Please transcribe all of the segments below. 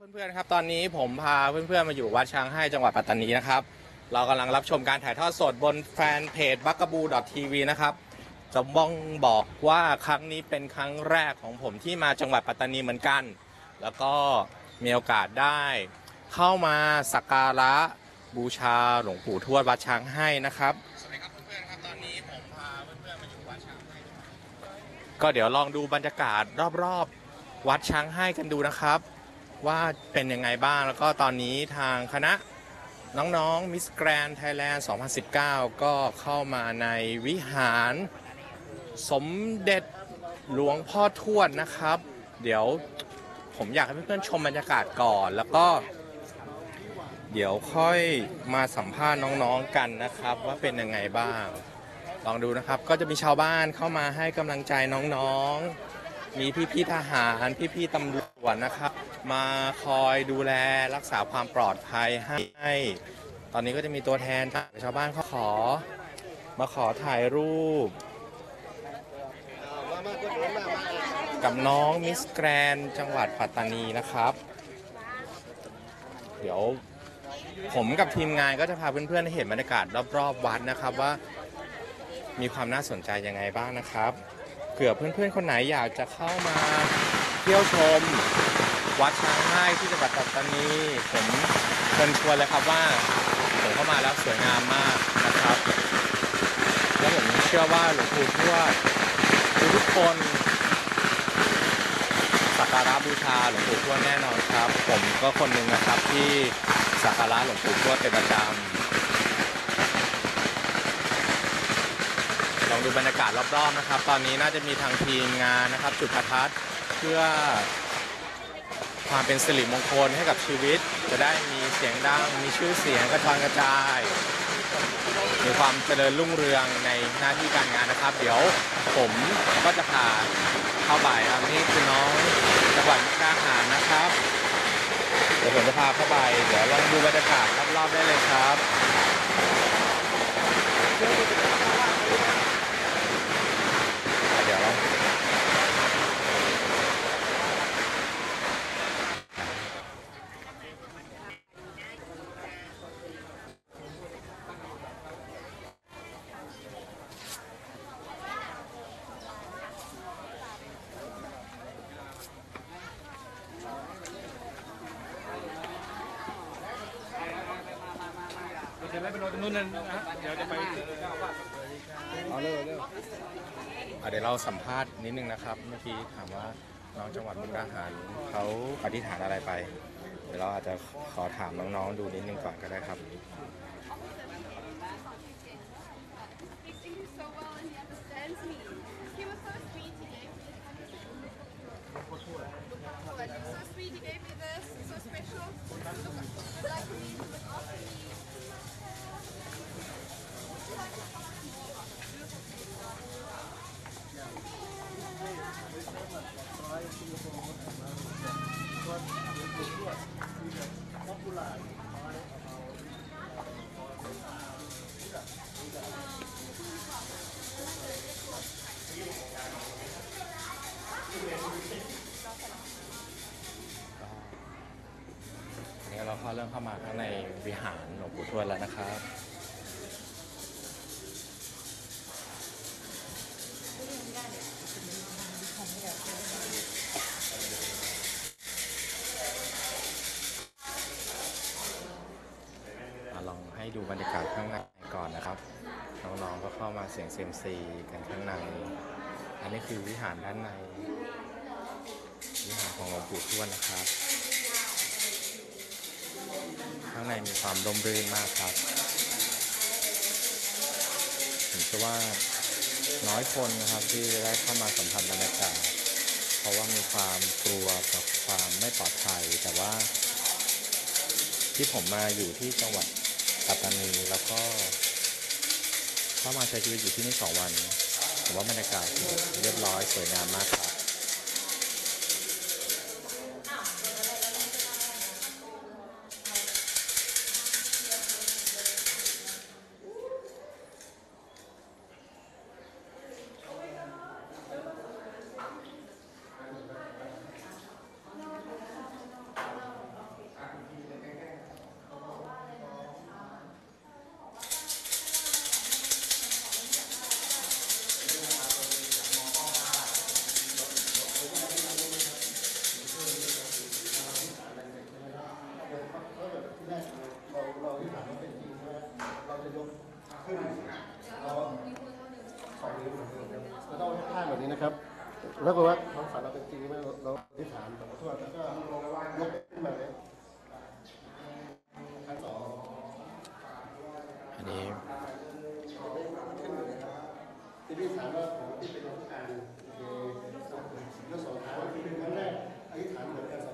ครับเพื่อนๆครับตอนนี้ผมพาเพื่อนๆมาอยู่วัดช้างให้จังหวัดปัตตานีนะครับ เรากำลังรับชมการถ่ายทอดสดบนแฟนเพจบักกบูดอทีวีนะครับจะบ้องบอกว่าครั้งนี้เป็นครั้งแรกของผมที่มาจังหวัดปัตตานีเหมือนกัน แล้วก็มีโอกาสได้ เข้ามาสักการะบูชาหลวงปู่ทวดวัดช้างให้นะครับสวัสดีครับเพื่อนๆครับตอนนี้ผมพาเพื่อนๆมาอยู่วัดช้างให้ก็เดี๋ยวลองดูบรรยากาศรอบๆ วัดช้างให้กันดูนะครับ ว่าเป็นยังไงบ้าง แล้วก็ตอนนี้ทางคณะน้องๆมิสแกรนไทยแลนด์ 2019 ก็เข้ามาในวิหารสมเด็จหลวงพ่อทวดนะครับ เดี๋ยวผมอยากให้เพื่อนๆชมบรรยากาศก่อน แล้วก็ เดี๋ยวค่อยมาสัมภาษณ์น้องๆกันนะครับ ว่าเป็นยังไงบ้าง ลองดูนะครับก็จะมีชาวบ้านเข้ามาให้กำลังใจน้องๆ มีพี่ๆทหาร พี่ๆตำรวจนะครับ มาคอยดูแลรักษาความปลอดภัยให้ ตอนนี้ก็จะมีตัวแทนจาชาวบ้านเขาขอ มาขอถ่ายรูป กับน้องมิสแกรนจังหวัดปัตตานีนะครับ เดี๋ยวผมกับทีมงานก็จะพาเพื่อนๆให้เห็นบรรยากาศรอบๆวัดนะครับว่า มีความน่าสนใจยังไงบ้างนะครับเผื่อเพื่อนๆคนไหนอยากจะเข้ามาเที่ยวชม วัดช้างให้ที่จังหวัดปัตตานีผมเชิญชวนเลยครับว่าผมเข้ามาแล้วสวยงามมากนะครับ และผมเชื่อว่าหลวงปู่ทวดทุกคนสักการะบูชาหลวงปู่ทวดแน่นอนครับ ผมก็คนหนึ่งนะครับที่สักการะหลวงปู่ทวดเป็นประจำลองดูบรรยากาศรอบๆนะครับ ตอนนี้น่าจะมีทางทีมงานนะครับ จุดประทัดเพื่อ ความเป็นสิริมงคลให้กับชีวิต จะได้มีเสียงดัง มีชื่อเสียงกระจายกระจาย มีความเจริญรุ่งเรืองในหน้าที่การงานนะครับ เดี๋ยวผมก็จะพาเข้าไปครับนี่คือน้องจังหวัดมุกดาหารนะครับเดี๋ยวผมจะพาเข้าไปเดี๋ยวลองดูบรรยากาศรอบๆได้เลยครับ ดี๋ยวไปรอตรถนู่นนะเดี๋ยวจะไปเอาเร็วเร็วเดี๋ยวเราสัมภาษณ์นิดนึงนะครับ เมื่อกี้ถามว่าน้องจังหวัดมุกดาหารเขาอธิษฐานอะไรไป เดี๋ยวเราอาจจะขอถามน้องๆดูนิดนึงก่อนก็ได้ครับ วงปู่ทวดแล้วนะครับลองให้ดูบรรยากาศข้างในก่อนนะครับ น้องๆก็เข้ามาเสียงเซมซีกันข้างใน อันนี้คือวิหารด้านใน วิหารของหลวงปู่ทวดนะครับางในมีความร่มรื่นมากครับผมเชื่อว่าน้อยคนนะครับที่ได้เข้ามาสัมผัสบรรยากาศเพราะว่ามีความกลัวกับความไม่ปลอดภัย แต่ว่า ที่ผมมาอยู่ที่จังหวัดปัตตานีแล้วก็เข้ามาใช้ชีวิตอยู่ที่นี่สองวันผมว่าบรรยากาศเรียบร้อยสวยงามมากครับ ที่พี่ถามว่าผมที่เป็นผู้การเอ่อเรื่องสองครั้งที่เป็นครั้งแรกอธิษฐานเหมือนกัน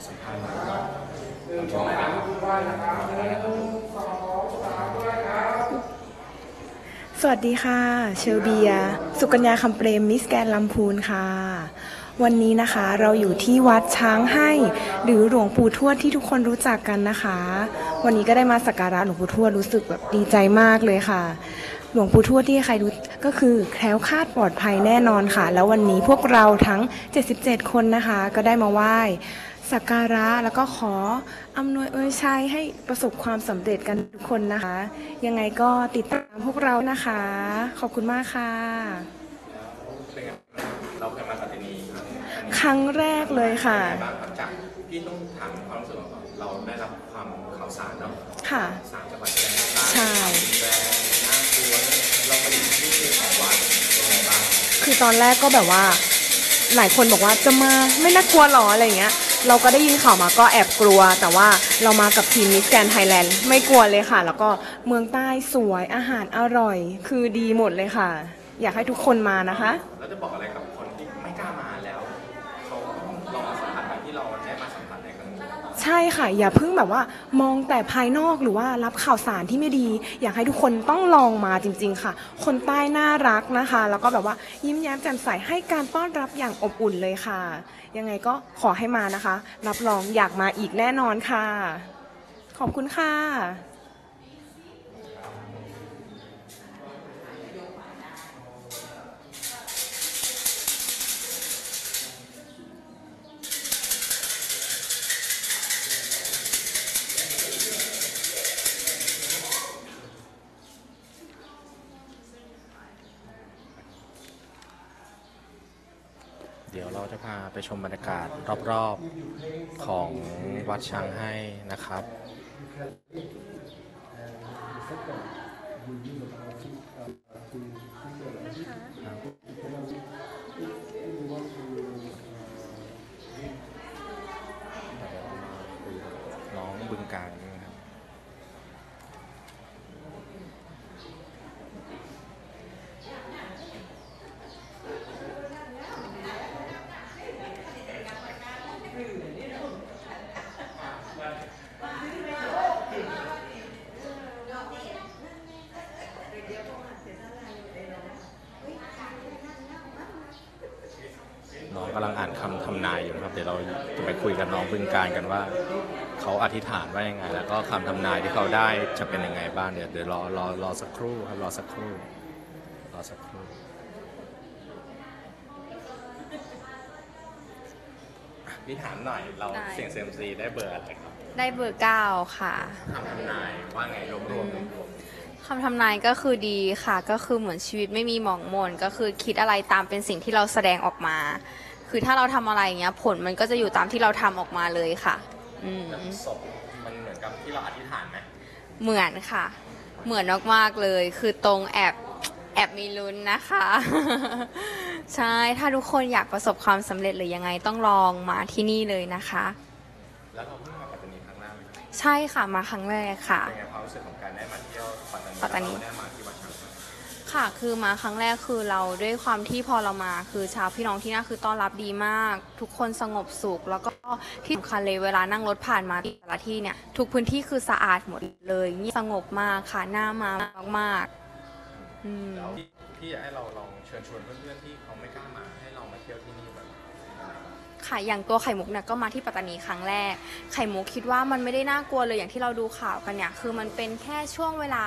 เดี๋ยวเราสัมภาษณ์มาสวัสดีค่ะ เชลเบีย สุกัญญาคำเปรมมิสแกนลำพูนค่ะ วันนี้นะคะเราอยู่ที่วัดช้างให้ หรือหลวงปู่ทวดที่ทุกคนรู้จักกันนะคะ วันนี้ก็ได้มาสักการะหลวงปู่ทวดรู้สึกแบบดีใจมากเลยค่ะหลวงปู่ทวดที่ใครรู้ก็คือแคล้วคาดปลอดภัยแน่นอนค่ะ แล้ววันนี้พวกเราทั้ง 77 คนนะคะ ก็ได้มาไหว้ สักการะแล้วก็ขออำนวยอวยชัยให้ประสบความสำเร็จกันทุกคนนะคะ ยังไงก็ติดตามพวกเรานะคะ ขอบคุณมากค่ะเป็นไงบ้างเราเคยมาปัตตานีครับครั้งแรกเลยค่ะเป็นไงบ้างครับจากพี่ต้องถามความรู้สึกของเราเราได้รับความข่าวสารเนาะค่ะ สามจังหวัดชายแดนใต้ใช่แรงน่ากลัวเราไปอยู่ที่ของวัดเป็นไงบ้างคือตอนแรกก็แบบว่า หลายคนบอกว่าจะมาไม่น่ากลัวหรออะไรอย่างเงี้ย เราก็ได้ยินข่าวมาก็แอบกลัว แต่ว่าเรามากับทีมมิสแกนไทยแลนด์ไม่กลัวเลยค่ะ แล้วก็เมืองใต้สวยอาหารอร่อย คือดีหมดเลยค่ะ อยากให้ทุกคนมานะคะ แล้วจะบอกอะไรกับ ใช่ค่ะ อย่าเพิ่งแบบว่ามองแต่ภายนอกหรือว่ารับข่าวสารที่ไม่ดี อยากให้ทุกคนต้องลองมาจริง ๆ ค่ะ คนใต้น่ารักนะคะ แล้วก็แบบว่ายิ้มแย้มแจ่มใสให้การต้อนรับอย่างอบอุ่นเลยค่ะ ยังไงก็ขอให้มานะคะ รับรองอยากมาอีกแน่นอนค่ะ ขอบคุณค่ะ จะพาไปชมบรรยากาศรอบๆของวัดช้างให้นะครับ น้องบึงการนะครับ ค คำทำนายอยู่นะครับ เดี๋ยวเราจะไปคุยกับน้องบึงการกันว่า เขาอธิษฐานว่ายังไง แล้วก็คำทำนายที่เขาได้จะเป็นยังไงบ้างเดี๋ยวเดี๋ยวรอรอรอสักครู่ครับรอสักครู่รอสักครู่พี่ถามหน่อยเราได้ เสี่ยงเซยมซีได้เบอร์อะไรครับได้เบอร์เก้าค่ะคำทำนายว่าไงรวมรวมรวมคำทำนายก็คือดีค่ะ ก็คือเหมือนชีวิตไม่มีหมองมนก็คือคิดอะไรตามเป็นสิ่งที่เราแสดงออกมา คือถ้าเราทำอะไรอย่างเงี้ย ผลมันก็จะอยู่ตามที่เราทำออกมาเลยค่ะ อืมศพมันเหมือนกับที่เราอธิษฐานไหมเหมือนค่ะ เหมือนมากๆเลย คือตรงแอบแอบมีลุ้นนะคะ ใช่ ถ้าทุกคนอยากประสบความสำเร็จหรือยังไงต้องลองมาที่นี่เลยนะคะ แล้วเราเพิ่งมาปัตตานีครั้งแรกไหมครับใช่ค่ะมาครั้งแรกค่ะ เป็นไงความรู้สึกของการได้มาเที่ยวปัตตานีปัตตานี แล้วก็ได้มาที่วัดช้างให้ ค่ะ คือมาครั้งแรกคือเราด้วยความที่พอเรามาคือชาวพี่น้องที่นั่นคือต้อนรับดีมาก ทุกคนสงบสุข แล้วก็ที่สำคัญเลยเวลานั่งรถผ่านมาแต่ละที่เนี่ย ทุกพื้นที่คือสะอาดหมดเลยเงียบสงบมากค่ะน่ามามากๆอืม แล้วพี่พี่อยากให้เราลองเชิญชวนเพื่อนๆที่เขาไม่กล้ามาให้เรามาเที่ยวที่นี่แบบค่ะอย่างตัวไข่มุกเนี่ยก็มาที่ปัตตานีครั้งแรก ไข่มุกคิดว่ามันไม่ได้น่ากลัวเลยอย่างที่เราดูข่าวกันเนี่ย คือมันเป็นแค่ช่วงเวลา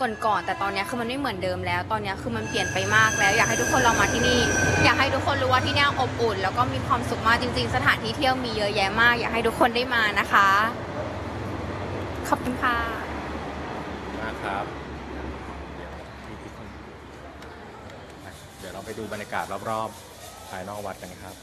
ก่อนๆแต่ตอนนี้คือมันไม่เหมือนเดิมแล้ว ตอนนี้คือมันเปลี่ยนไปมากแล้ว อยากให้ทุกคนลองมาที่นี่ อยากให้ทุกคนรู้ว่าที่นี่อบอุ่น แล้วก็มีความสุขมากจริง ๆ สถานที่เที่ยวมีเยอะแยะมาก อยากให้ทุกคนได้มานะคะ ขอบคุณค่ะมาครับเดี๋ยวมีพี่คนเดี๋ยวเราไปดูบรรยากาศรอบๆภายนอกวัดกันครับ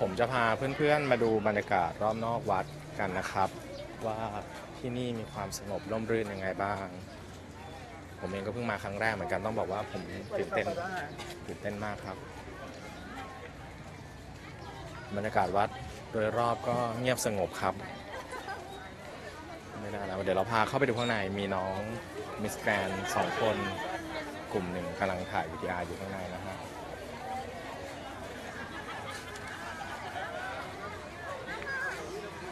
ผมจะพาเพื่อนๆมาดูบรรยากาศรอบนอกวัดกันนะครับ ว่าที่นี่มีความสงบร่มรื่นยังไงบ้าง ผมเองก็เพิ่งมาครั้งแรกเหมือนกันต้องบอกว่าผมตื่นเต้นตื่นเต้นมากครับ บรรยากาศวัดโดยรอบก็เงียบสงบครับไม่ได้แล้วเดี๋ยวเราพาเข้าไปดูข้างในมีน้องมิสแกรนสองคนกลุ่มหนึ่งกำลังถ่ายวิดีอาอยู่ข้างในนะฮะ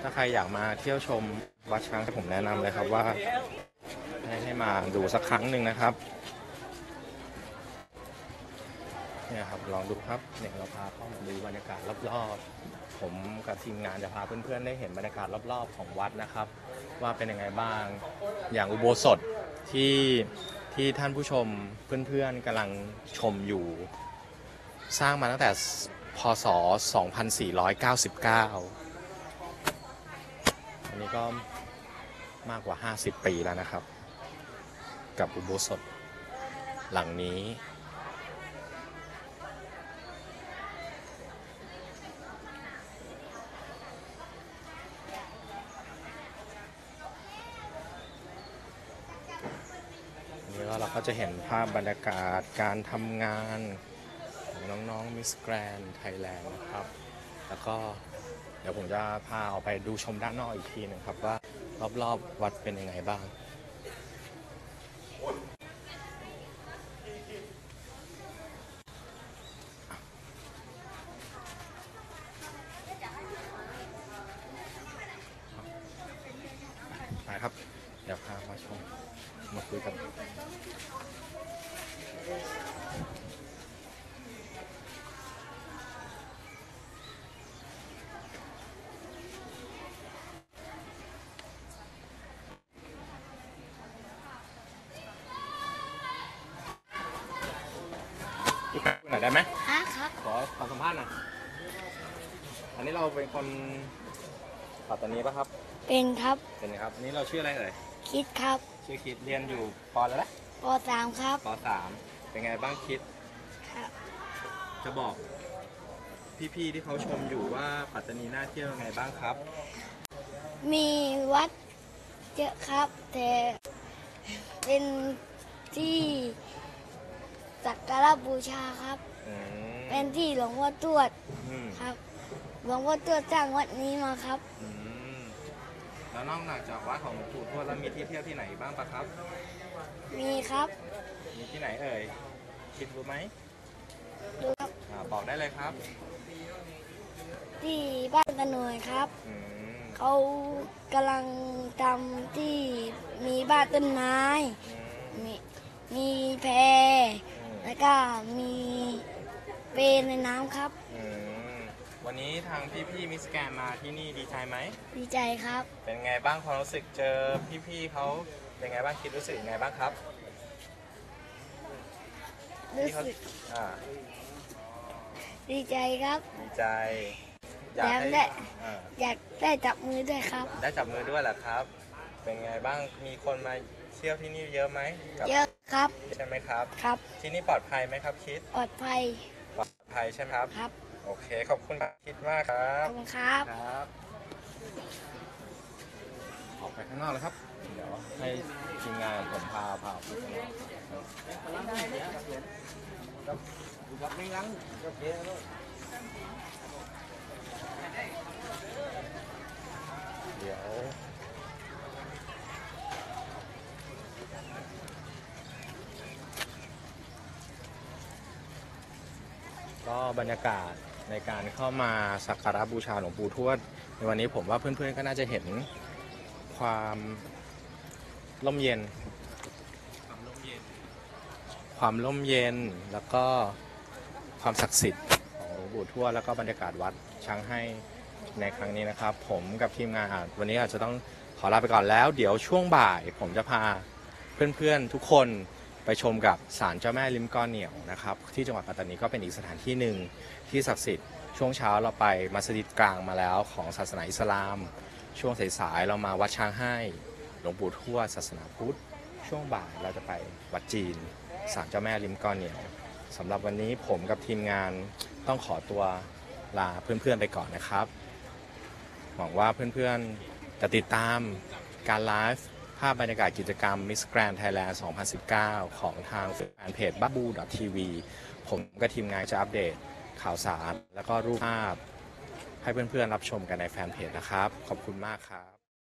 ถ้าใครอยากมาเที่ยวชมวัดช้างผมแนะนำเลยครับว่าให้ให้มาดูสักครั้งหนึ่งนะครับเนี่ยครับลองดูครับเนี่ยเราพาเข้ามาดูบรรยากาศรอบๆ ผมกับทีมงานจะพาเพื่อนๆได้เห็นบรรยากาศรอบๆ ของวัดนะครับ ว่าเป็นยังไงบ้างอย่างอุโบสถที่ที่ท่านผู้ชมเพื่อนๆกำลังชมอยู่ สร้างมาตั้งแต่พศ 2499 อันนี้ก็มากกว่า 50 ปีแล้วนะครับ กับอุโบสถหลังนี้ นี่ก็เราก็จะเห็นภาพบรรยากาศการทำงานของน้องๆมิสแกรนไทยแลนด์นะครับ แล้วก็ เดี๋ยวผมจะพาออกไปดูชมด้านนอกอีกทีหนึงครับว่ารอบๆวัดเป็นยังไงบ้าง ไปครับ เดี๋ยวพามาชม มาคุยกัน อีกครั้งหน่อย ได้ไหมครับ ขอขอสัมภาษณ์หน่อยอันนี้เราเป็นคนปัตตานีปะครับ เป็นครับ เป็นนะครับอันนี้เราชื่ออะไรเอ่ย คิดครับชื่อคิดเรียนอยู่ปอแล้วนะปสามครับปสามเป็นไงบ้างคิด ครับ จะบอก พี่ๆที่เขาชมอยู่ว่าปัตตานีน่าเที่ยวยังไงบ้างครับ มีวัดเยอะครับแต่เป็นที่สักการะบูชาครับ อืมเป็นที่หลวงพ่อตวดอืมครับ หลวงพ่อตวดสร้างวัดนี้มาครับ อืมแล้วนอกจากวัดของหลวงปู่ทวดแล้วมีที่เที่ยวที่ไหนอีกบ้างปะครับ มีครับมีที่ไหนเอ่ยคิดรู้ไหมดูครับอ่าบอกได้เลยครับที่บ้านตะหน่วยครับ อืมเขากำลังทำที่มีบ้านต้นไม้ อืมมีมีแพอืมแล้วก็มี เปรในน้ำครับ อืมวันนี้ทางพี่ๆมิสแกนมาที่นี่ดีใจไหม ดีใจครับ เป็นไงบ้างความรู้สึกเจอพี่ๆเขาเป็นไงบ้างคิดรู้สึกยังไงบ้างครับรู้ที่เขาสึกอ่าดีใจครับ ดีใจ อยากแถมให้ได้ อ่า อยากได้จับมือด้วยครับ ได้จับมือด้วยเหรอครับ เป็นไงบ้าง มีคนมาเที่ยวที่นี่เยอะไหมกับเยอะครับ ใช่ไหมครับ ครับ ที่นี่ปลอดภัยไหมครับคิด ปลอดภัยปลอด ภัยใช่ไหมครับ ครับ โอเค ขอบคุณคิดมากครัขบอบคุณครับ ครับออกไปข้างนอกเลยครับ เดี๋ยวให้ทีมงานผมพาพาไปข้างนอกเดี๋ยว ก็บรรยากาศในการเข้ามาสักการะบูชาหลวงปู่ทวด ในวันนี้ผมว่าเพื่อนๆก็น่าจะเห็นความร่มเย็น ความร่มเย็น ความร่มเย็นแล้วก็ความศักดิ์สิทธิ์ของหลวงปู่ทวดแล้วก็บรรยากาศวัดช้างให้ในครั้งนี้นะครับ ผมกับทีมงานวันนี้อาจจะต้องขอลาไปก่อนแล้ว เดี๋ยวช่วงบ่ายผมจะพาเพื่อนๆทุกคน ไปชมกับศาลเจ้าแม่ลิมก้อนเหนียวนะครับที่จังหวัดปัตตานีก็เป็นอีกสถานที่หนึ่งที่ศักดิ์สิทธิ์ช่วงเช้าเราไปมัสยิดกลางมาแล้วของศาสนาอิสลาม ช่วงสายๆเรามาวัดช้างให้หลวงปู่ทวดศาสนาพุทธ ช่วงบ่ายเราจะไปวัดจีนศาลเจ้าแม่ลิมก้อนเหนียวสำหรับวันนี้ผมกับทีมงานต้องขอตัวลาเพื่อนๆไปก่อนนะครับ หวังว่าเพื่อนๆจะติดตามการไลฟ์ ภาพบรรยากาศกิจกรรม Miss Grand Thailand 2019 ของทางแฟนเพจบับบู .tv ผมกับทีมงานจะอัปเดตข่าวสาร แล้วก็รูปภาพ ให้เพื่อนๆรับชมกันในแฟนเพจนะครับ ขอบคุณมากครับ